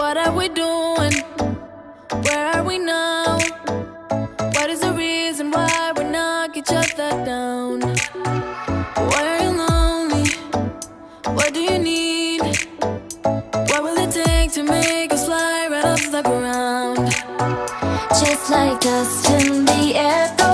What are we doing? Where are we now? What is the reason why we knock each other down? Why are you lonely? What do you need? What will it take to make us fly right off the ground? Just like dust in the air.